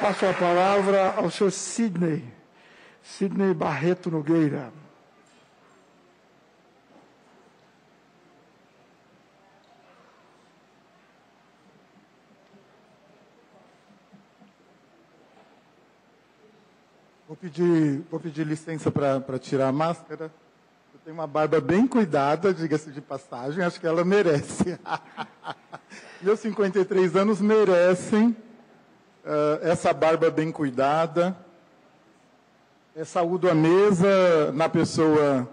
Passo a palavra ao senhor Sidney. Sidney Barreto Nogueira. Vou pedir, vou pedir licença para tirar a máscara. Eu tenho uma barba bem cuidada, diga-se de passagem, acho que ela merece. Meus 53 anos merecem essa barba bem cuidada. É, saúdo a mesa na pessoa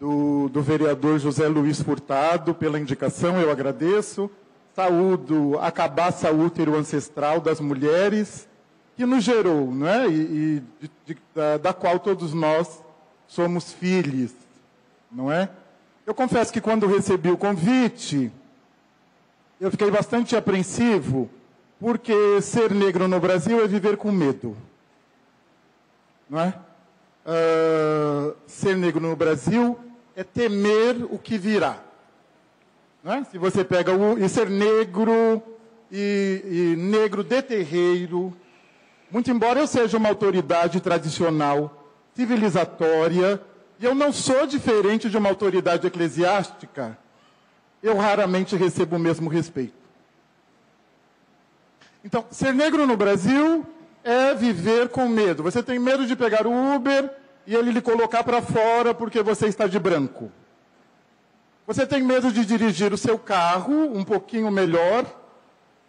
do, do vereador José Luiz Furtado pela indicação, eu agradeço. Saúdo a cabaça útero ancestral das mulheres que nos gerou, não é? E, e de, de, da, da, qual todos nós somos filhos, não é? Eu confesso que quando recebi o convite, eu fiquei bastante apreensivo, porque ser negro no Brasil é viver com medo, não é? Uh, ser negro no Brasil é temer o que virá. Não é? Se você pega o e ser negro e, e negro de terreiro, muito embora eu seja uma autoridade tradicional, civilizatória, e eu não sou diferente de uma autoridade eclesiástica, eu raramente recebo o mesmo respeito. Então, ser negro no Brasil é viver com medo. Você tem medo de pegar o Uber e ele lhe colocar para fora porque você está de branco. Você tem medo de dirigir o seu carro um pouquinho melhor,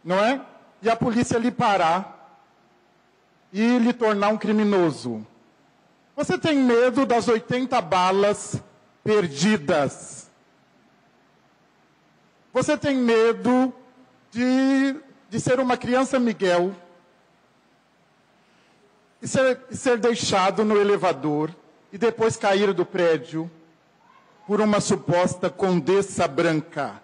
não é? E a polícia lhe parar e lhe tornar um criminoso. Você tem medo das 80 balas perdidas. Você tem medo de, de ser uma criança Miguel e ser, ser deixado no elevador e depois cair do prédio por uma suposta condessa branca.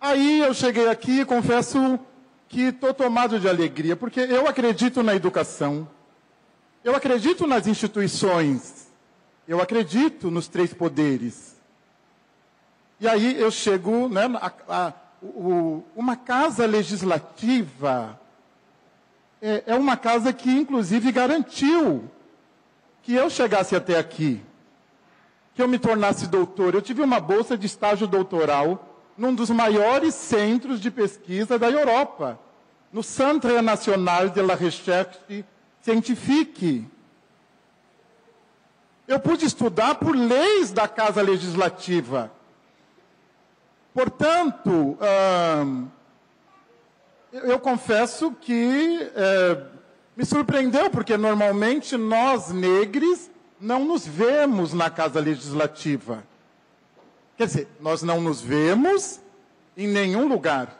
Aí eu cheguei aqui e confesso que estou tomado de alegria, porque eu acredito na educação, eu acredito nas instituições, eu acredito nos três poderes. E aí eu chego, né, a, a, o, uma casa legislativa é, é uma casa que, inclusive, garantiu que eu chegasse até aqui, que eu me tornasse doutor. Eu tive uma bolsa de estágio doutoral num dos maiores centros de pesquisa da Europa, no Centre National de la Recherche Scientifique. Eu pude estudar por leis da Casa Legislativa. Portanto, eu confesso que é, me surpreendeu, porque normalmente nós, negros, não nos vemos na Casa Legislativa. Quer dizer, nós não nos vemos em nenhum lugar.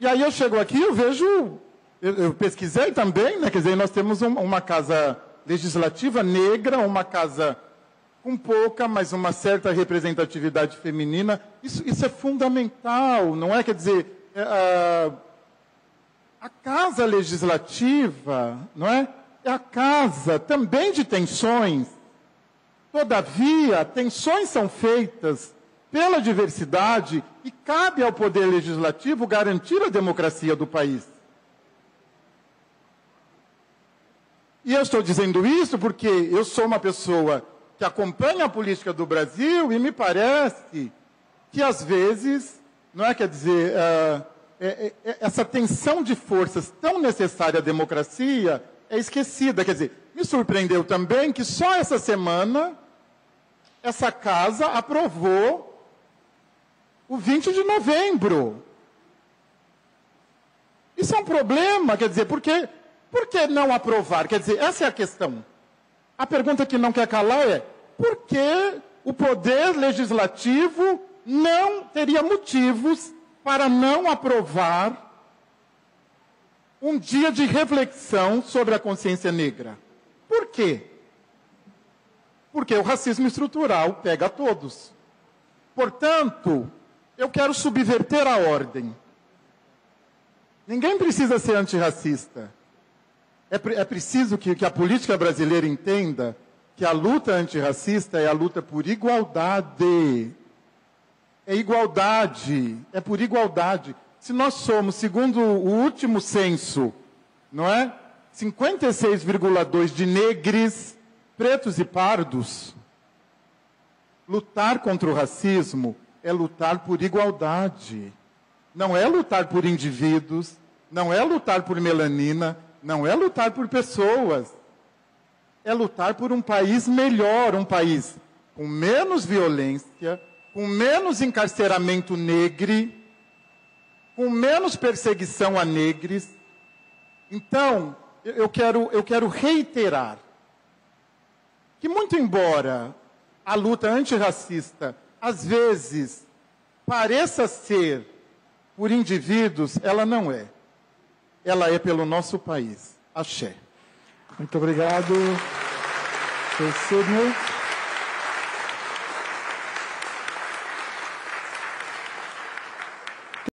E aí eu chego aqui, eu vejo, eu, eu pesquisei também, né? Quer dizer, nós temos um, uma casa legislativa negra, uma casa com pouca, mas uma certa representatividade feminina. Isso, isso é fundamental, não é? Quer dizer, é, a, casa legislativa, não é? É a casa também de tensões, Todavia, tensões são feitas pela diversidade e cabe ao Poder Legislativo garantir a democracia do país. E eu estou dizendo isso porque eu sou uma pessoa que acompanha a política do Brasil e me parece que, às vezes, não é quer dizer, uh, é, é, essa tensão de forças tão necessária à democracia é esquecida. Quer dizer, me surpreendeu também que só essa semana essa casa aprovou o 20 de novembro. Isso é um problema, quer dizer, porque, por que não aprovar? Quer dizer, essa é a questão. A pergunta que não quer calar é: por que o poder legislativo não teria motivos para não aprovar um dia de reflexão sobre a consciência negra? Por quê? Porque o racismo estrutural pega todos. Portanto, eu quero subverter a ordem. Ninguém precisa ser antirracista. É, é preciso que, que a política brasileira entenda que a luta antirracista é a luta por igualdade. É igualdade, é por igualdade. se nós somos, segundo o último censo, não é? 56,2 de negros, pretos e pardos, lutar contra o racismo é lutar por igualdade. Não é lutar por indivíduos, não é lutar por melanina, não é lutar por pessoas. É lutar por um país melhor, um país com menos violência, com menos encarceramento negro, com menos perseguição a negros. Então, eu quero, eu quero reiterar que, muito embora a luta antirracista, às vezes, pareça ser por indivíduos, ela não é. Ela é pelo nosso país. Axé. Muito obrigado, Sr. Sidney.